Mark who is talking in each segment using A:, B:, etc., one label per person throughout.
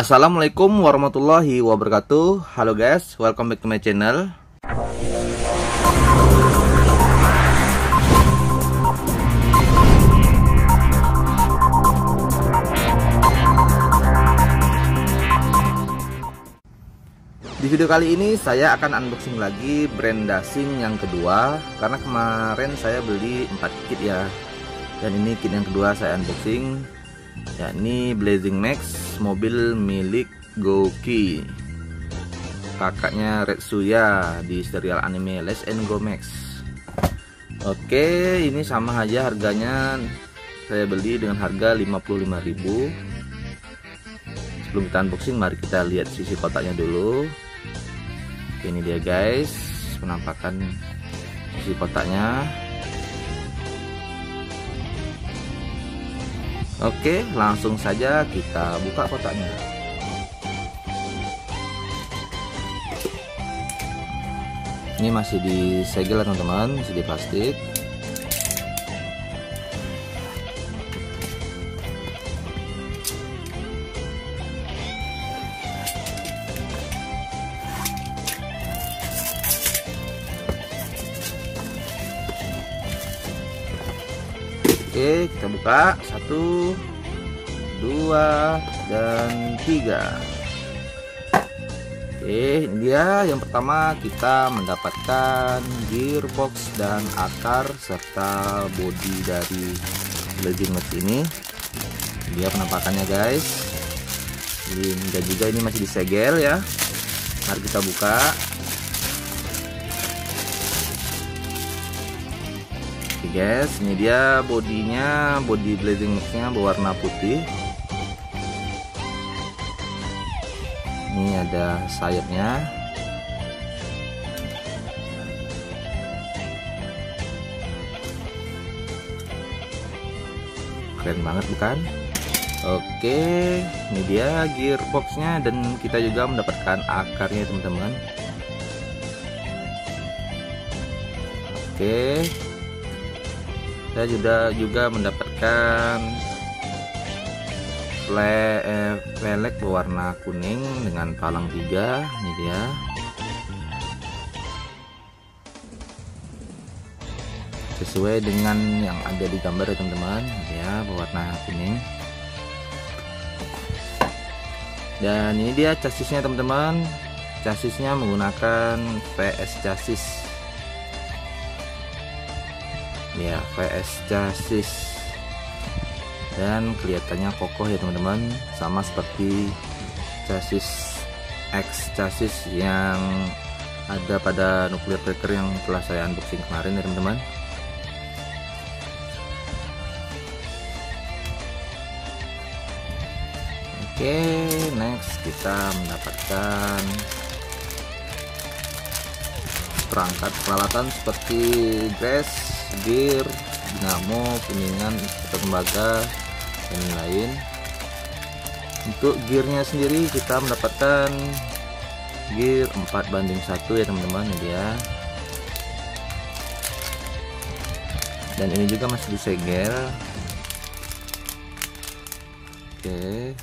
A: Assalamualaikum warahmatullahi wabarakatuh. Halo guys, welcome back to my channel. Di video kali ini saya akan unboxing lagi brand dashing yang kedua. Karena kemarin saya beli 4 kit ya. Dan ini kit yang kedua saya unboxing yakni Blazing Max mobil milik Goki kakaknya Retsuya di serial anime Let's and Go Max. Oke ini sama aja harganya. Saya beli dengan harga 55.000 sebelum kita unboxing mari kita lihat sisi kotaknya dulu. Ini dia guys penampakan sisi kotaknya Oke, langsung saja kita buka kotaknya. Ini masih disegel teman-teman, masih di plastik. Oke, kita buka satu, dua, dan tiga. Oke, ini dia yang pertama kita mendapatkan gearbox dan akar serta bodi dari Max ini. Dia penampakannya guys. Ini juga ini masih disegel ya. Mari kita buka. Guys. Ini dia bodinya body blazing mixnya berwarna putih. Ini ada sayapnya. Keren banget bukan? Oke ini dia gearboxnya dan kita juga mendapatkan akarnya teman-teman. Oke saya juga juga mendapatkan eh, velg berwarna kuning dengan palang tiga ini dia. Sesuai dengan yang ada di gambar ya teman-teman. Ya berwarna kuning. Dan ini dia chassisnya teman-teman. Chassisnya menggunakan PS chassis ya VS chassis dan kelihatannya kokoh ya teman-teman. Sama seperti chassis X chassis yang ada pada nuclear breaker yang telah saya unboxing kemarin ya teman-teman. Oke next kita mendapatkan perangkat peralatan seperti grass gear dinamo kuningan tembaga dan lain. Untuk gearnya sendiri kita mendapatkan gear 4 banding 1 ya teman-teman dia dan ini juga masih disegel. Oke.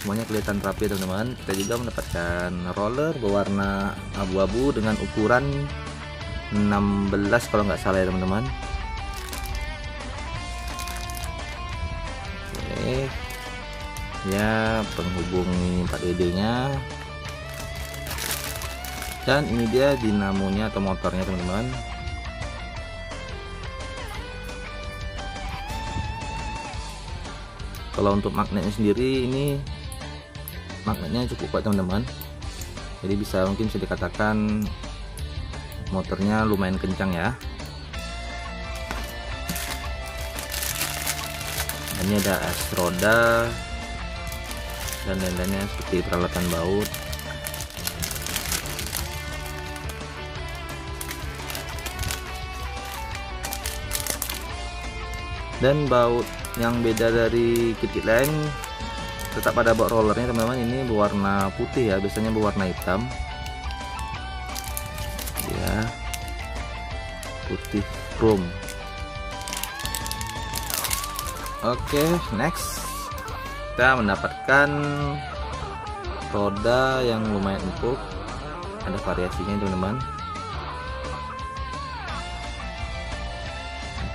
A: Semuanya kelihatan rapi teman-teman. Kita juga mendapatkan roller berwarna abu-abu dengan ukuran 16 kalau nggak salah ya teman-teman. Oke. Ya penghubung 4ED nya dan ini dia dinamonya atau motornya teman-teman. Kalau untuk magnetnya sendiri ini magnetnya cukup kuat teman-teman. Jadi bisa mungkin bisa dikatakan motornya lumayan kencang ya. Ini ada es roda dan lain-lainnya seperti peralatan baut. Dan baut yang beda dari kit lain tetap pada baut rollernya teman-teman. Ini berwarna putih ya biasanya berwarna hitam putih chrome. Oke okay, next. Kita mendapatkan roda yang lumayan empuk. Ada variasinya teman-teman.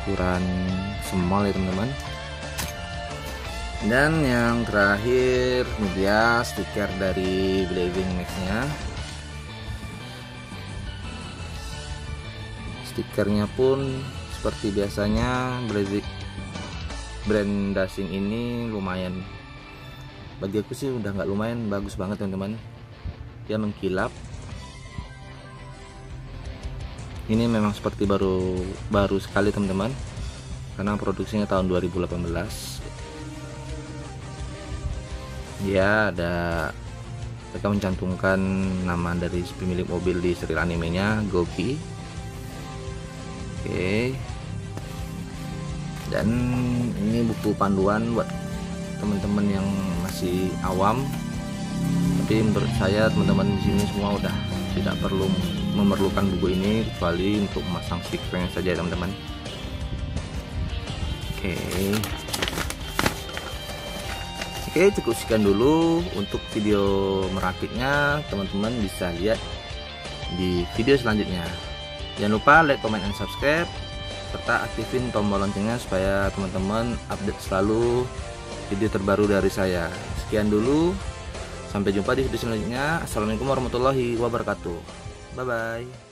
A: Ukuran small ya teman-teman. Dan yang terakhir ini dia stiker dari Blazing Max nya stikernya pun seperti biasanya brand dashing ini lumayan. Bagi aku sih udah nggak lumayan bagus banget teman-teman. Dia mengkilap. Ini memang seperti baru baru sekali teman-teman. Karena produksinya tahun 2018 ya ada mereka mencantumkan nama dari pemilik mobil di serial animenya Goki oke. Dan ini buku panduan buat teman-teman yang masih awam. Tapi menurut saya teman-teman di sini semua udah tidak perlu memerlukan buku ini kecuali untuk memasang stikernya saja teman-teman. Oke. Oke cukup sekian dulu untuk video merakitnya. Teman-teman bisa lihat di video selanjutnya jangan lupa like comment and subscribe. Serta aktifin tombol loncengnya supaya teman-teman update selalu video terbaru dari saya. Sekian dulu. Sampai jumpa di video selanjutnya. Assalamualaikum warahmatullahi wabarakatuh. Bye bye.